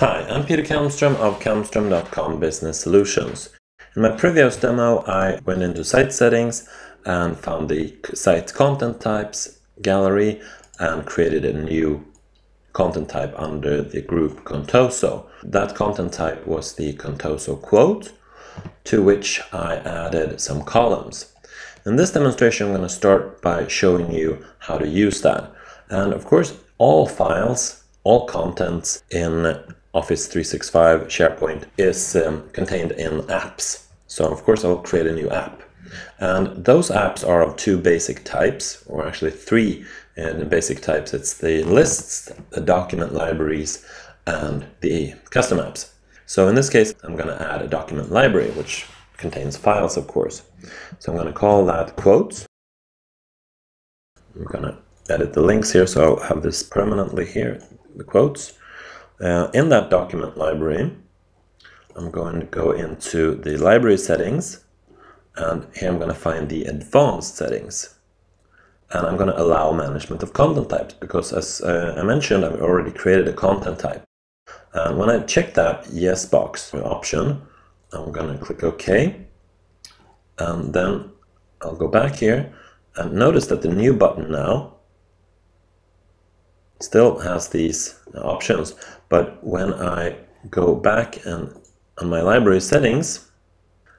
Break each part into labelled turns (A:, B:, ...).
A: Hi, I'm Peter Kalmström of Kalmström.com Business Solutions. In my previous demo, I went into site settings and found the site content types gallery and created a new content type under the group Contoso. That content type was the Contoso quote, to which I added some columns. In this demonstration, I'm going to start by showing you how to use that. And of course, all files, all contents in Office 365 SharePoint is um, contained in apps. So of course I'll create a new app. And those apps are of two basic types, or actually three in basic types. It's the lists, the document libraries, and the custom apps. So in this case, I'm going to add a document library, which contains files, of course. So I'm going to call that quotes. I'm going to edit the links here, so I'll have this permanently here, the quotes. Uh, in that document library, I'm going to go into the library settings and here I'm going to find the advanced settings. And I'm going to allow management of content types because as uh, I mentioned I've already created a content type. And when I check that yes box option I'm going to click OK. And then I'll go back here and notice that the new button now still has these uh, options but when I go back and on my library settings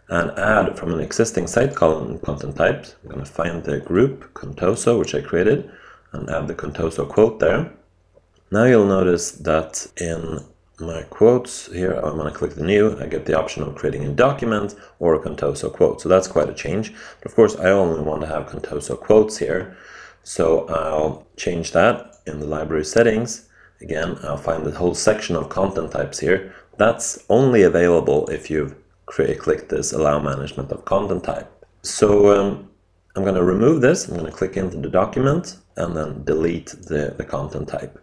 A: and add from an existing site column content types, I'm going to find the group Contoso which I created and add the Contoso quote there. Now you'll notice that in my quotes here, I'm going to click the new, I get the option of creating a document or a Contoso quote. So that's quite a change. But of course, I only want to have Contoso quotes here. So I'll change that in the library settings. Again, I'll find the whole section of content types here. That's only available if you've clicked this allow management of content type. So um, I'm going to remove this. I'm going to click into the document and then delete the, the content type.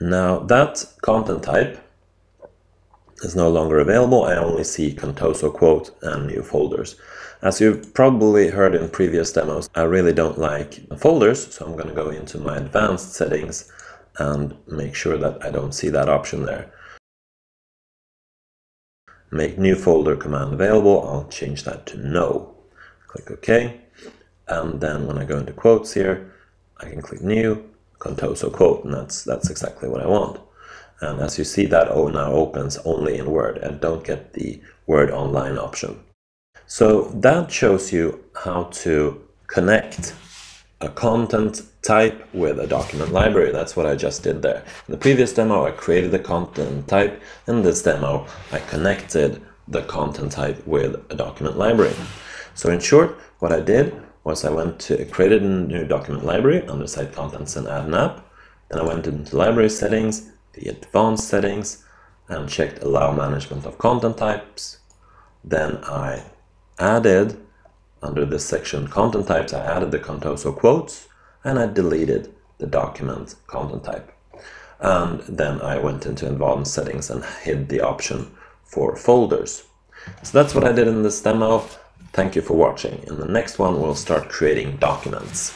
A: Now that content type is no longer available. I only see Contoso quote and new folders. As you've probably heard in previous demos, I really don't like folders, so I'm going to go into my advanced settings and make sure that I don't see that option there. Make new folder command available, I'll change that to no. Click OK, and then when I go into quotes here, I can click new, Contoso quote, and that's, that's exactly what I want. And as you see, that now opens only in Word and don't get the Word Online option. So that shows you how to connect a content type with a document library. That's what I just did there. In the previous demo, I created the content type. In this demo, I connected the content type with a document library. So in short, what I did was I went to created a new document library under site contents and add an app. Then I went into library settings, the advanced settings and checked allow management of content types. Then I added under this section content types, I added the Contoso quotes and I deleted the document content type. And then I went into advanced settings and hid the option for folders. So that's what I did in this demo. Thank you for watching. In the next one, we'll start creating documents.